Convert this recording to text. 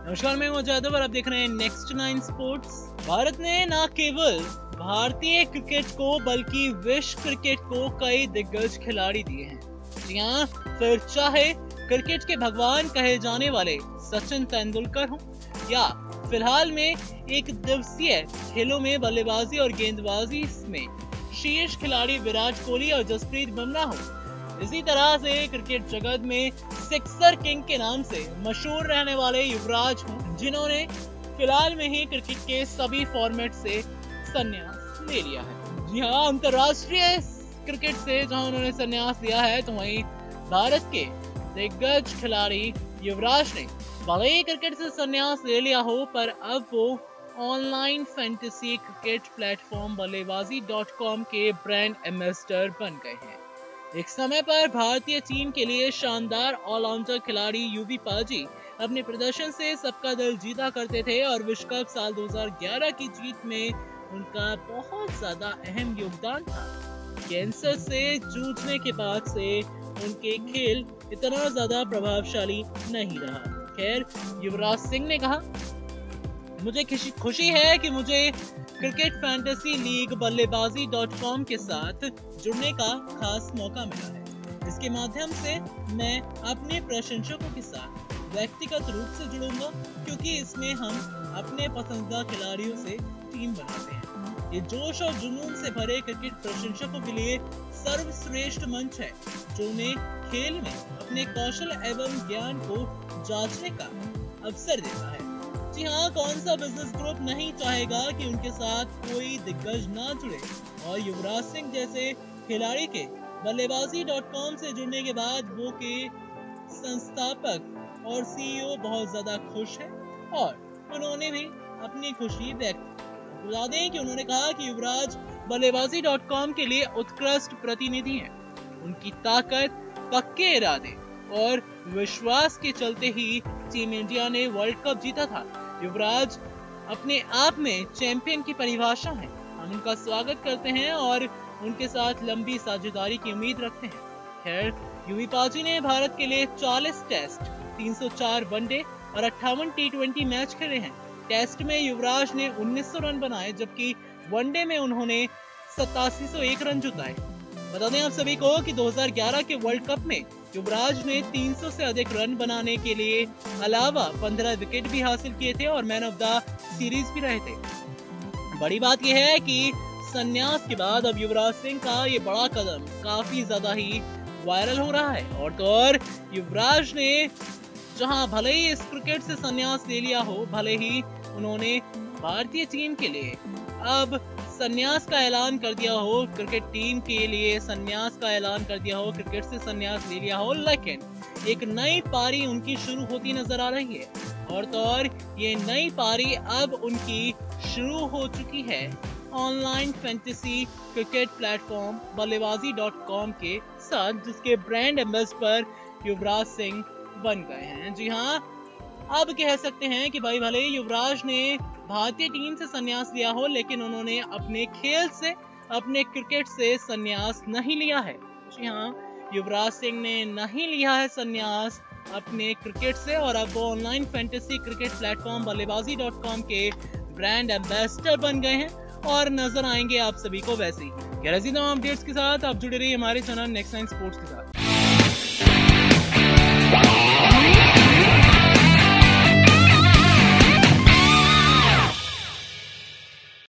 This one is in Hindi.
नमस्कार, मैं हूँ जादव और आप देख रहे हैं नेक्स्ट नाइन स्पोर्ट्स भारत ने न केवल भारतीय क्रिकेट को, बल्कि विश्व क्रिकेट को कई दिग्गज खिलाड़ी दिए हैं। जी हाँ फिर चाहे क्रिकेट के भगवान कहे जाने वाले सचिन तेंदुलकर हो, या फ़िलहाल में एक दिवसीय खेलों में बल्लेबाजी और गेंदबाजी में शीर्ष खिलाड़ी विराट कोहली और जसप्रीत बुमराह हो। इसी तरह से क्रिकेट जगत में सिक्सर किंग के नाम से मशहूर रहने वाले युवराज हूँ, जिन्होंने फ़िलहाल में ही क्रिकेट के सभी फॉर्मेट से संन्यास ले लिया है। जी हाँ अंतरराष्ट्रीय क्रिकेट से जहाँ उन्होंने संन्यास लिया है तो वहीं भारत के दिग्गज खिलाड़ी युवराज ने भले ही क्रिकेट से संन्यास ले लिया हो, पर अब वो online fantasy cricket platform Ballebaazi dot com के ब्रांड एम्बेसडर बन गए हैं। एक समय पर भारतीय टीम के लिए शानदार ऑलराउंडर खिलाड़ी यूवी पाजी अपने प्रदर्शन से सबका दिल जीता करते थे और विश्व कप साल 2011 की जीत में उनका बहुत ज़्यादा अहम योगदान था। कैंसर से जूझने के बाद से उनके खेल इतना ज़्यादा प्रभावशाली नहीं रहा। खैर, युवराज सिंह ने कहा मुझे खुशी है कि मुझे cricket fantasy league Ballebaazi dot com के साथ जुड़ने का खास मौका मिला है। इसके माध्यम से मैं अपने प्रशंसकों के साथ व्यक्तिगत रूप से जुड़ूँगा, क्योंकि इसमें हम अपने पसंदीदा खिलाड़ियों से टीम बनाते हैं। ये जोश और जुनून से भरे क्रिकेट प्रशंसकों के लिए सर्वश्रेष्ठ मंच है जो उन्हें खेल में अपने कौशल एवं ज्ञान को जांचने का अवसर देता है। जी हाँ कौन सा बिज़नेस ग्रुप नहीं चाहेगा कि उनके साथ कोई दिग्गज ना जुड़े? और युवराज सिंह जैसे खिलाड़ी के बल्लेबाजी डॉट कॉम से जुड़ने के बाद वो के संस्थापक और सीईओ बहुत ज़्यादा खुश है और उन्होंने भी अपनी खुशी व्यक्त बता दें कि उन्होंने कहा कि युवराज बल्लेबाजी डॉट कॉम के लिए उत्कृष्ट प्रतिनिधि हैं। उनकी ताकत पक्के इरादे और विश्वास के चलते ही टीम इंडिया ने वर्ल्ड कप जीता था। युवराज अपने आप में चैंपियन की परिभाषा है। हम उनका स्वागत करते हैं और उनके साथ लंबी साझेदारी की उम्मीद रखते हैं। खैर यूवी पाजी ने भारत के लिए 40 टेस्ट 304 वनडे और अट्ठावन टी मैच खेले हैं। टेस्ट में युवराज ने 1900 रन बनाए, जबकि वनडे में उन्होंने सतासी रन जुटाए बता दें आप सभी को कि 2011 के वर्ल्ड कप में युवराज ने 300 से अधिक रन बनाने के लिए अलावा 15 विकेट भी हासिल किए थे और मैन ऑफ़ द सीरीज़ भी रहे थे। बड़ी बात यह है कि संन्यास के बाद अब युवराज सिंह का ये बड़ा कदम काफ़ी ज़्यादा ही वायरल हो रहा है। और तो और, युवराज ने जहाँ भले ही इस क्रिकेट से संन्यास ले लिया हो, भले ही उन्होंने भारतीय टीम के लिए अब संन्यास का ऐलान कर दिया हो क्रिकेट टीम के लिए, संन्यास का ऐलान कर दिया हो, क्रिकेट से संन्यास ले लिया हो, लेकिन एक नई पारी उनकी शुरू होती नज़र आ रही है। और तो और, ये नई पारी अब उनकी शुरू हो चुकी है। Online fantasy cricket platform Ballebaazi dot com के साथ, जिसके ब्रांड एम्बेसडर युवराज सिंह बन गए हैं। जी हाँ अब कह सकते हैं कि भाई भले युवराज ने भारतीय टीम से संन्यास लिया हो, लेकिन उन्होंने अपने खेल से, अपने क्रिकेट से संन्यास नहीं लिया है। जी हाँ युवराज सिंह ने नहीं लिया है संन्यास अपने क्रिकेट से और अब वो online fantasy cricket platform Ballebaazi dot com के ब्रांड एम्बेसडर बन गए हैं और नज़र आएँगे आप सभी को वैसे ही। अपडेट्स के साथ आप जुड़े रहिए हमारे चैनल नेक्स्ट नाइन स्पोर्ट्स के साथ।